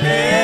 Yeah.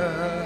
her.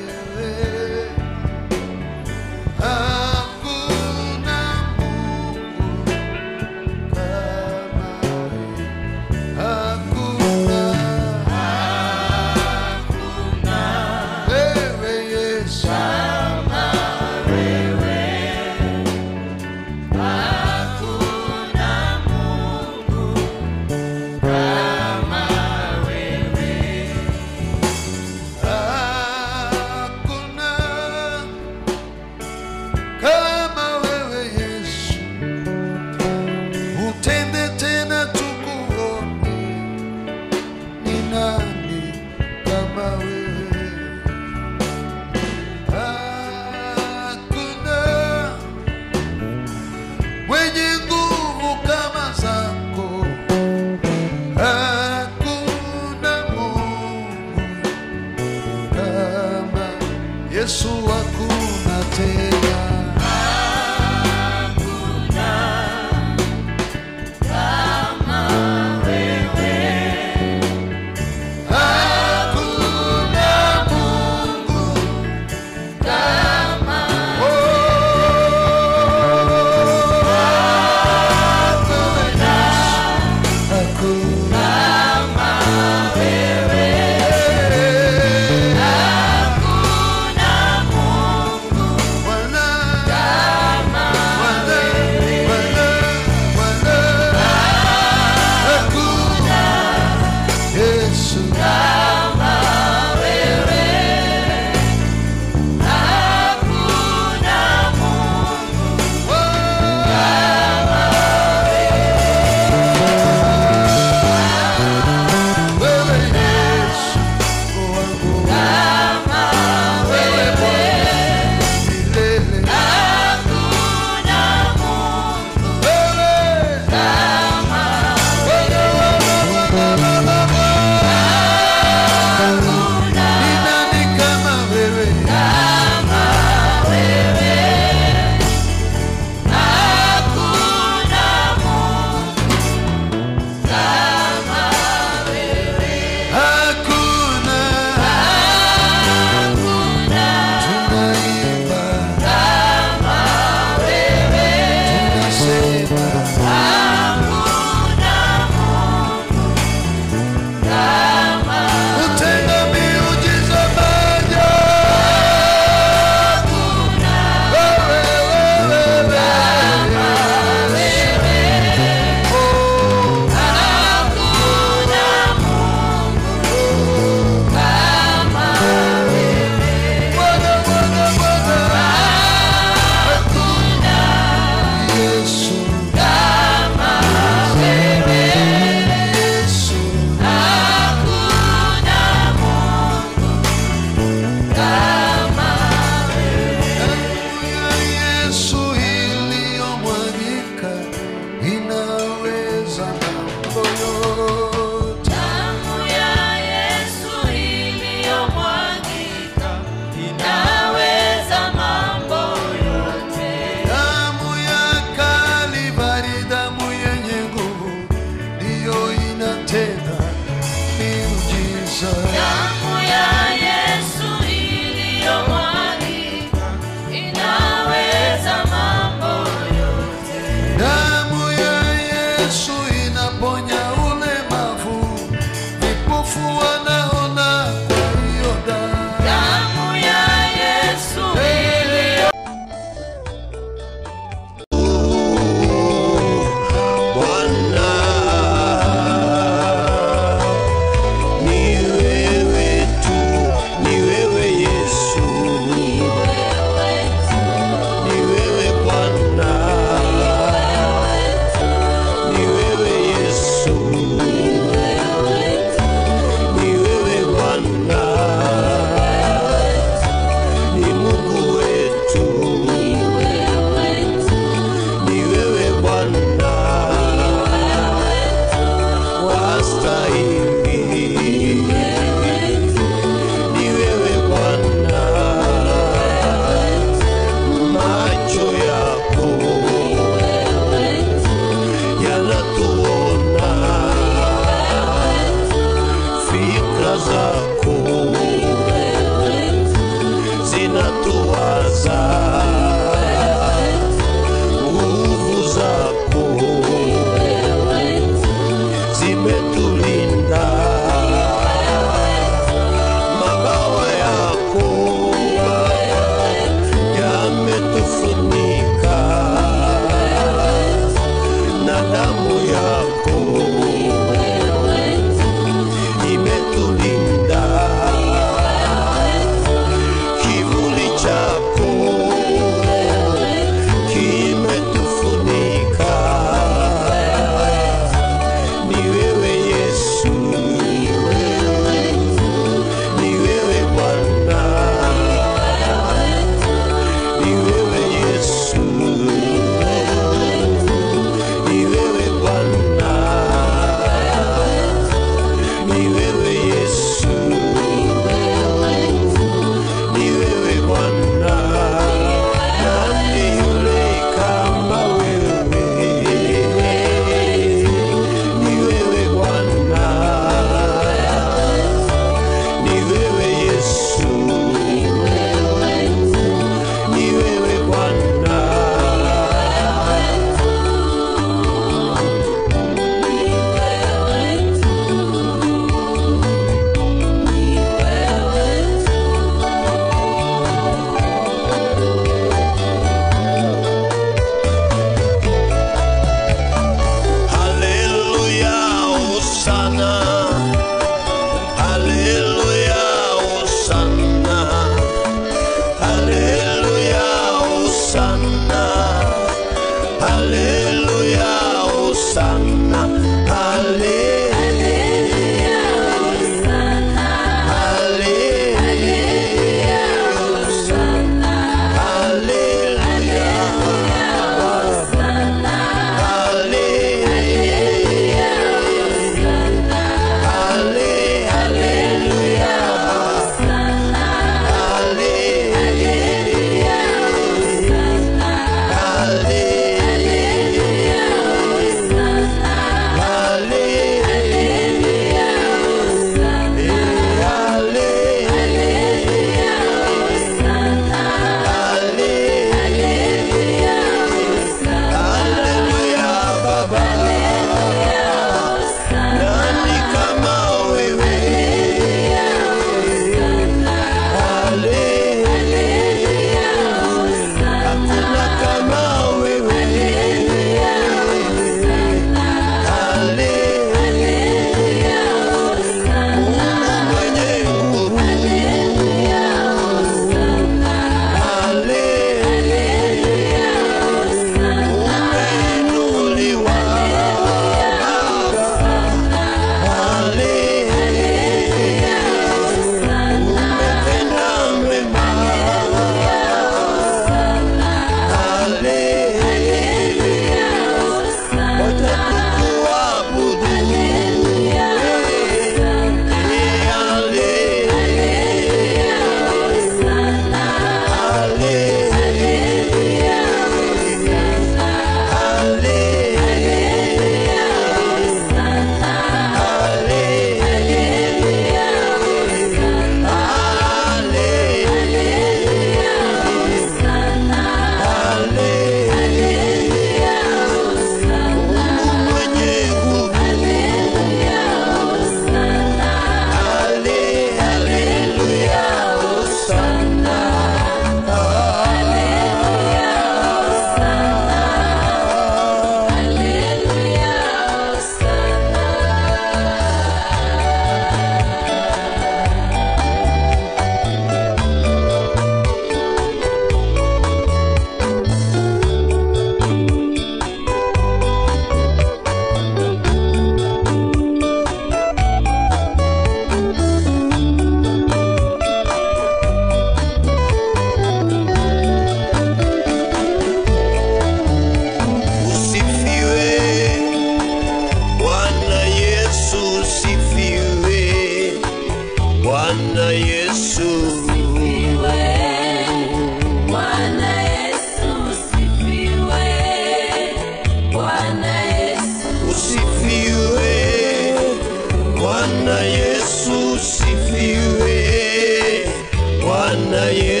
Yesu,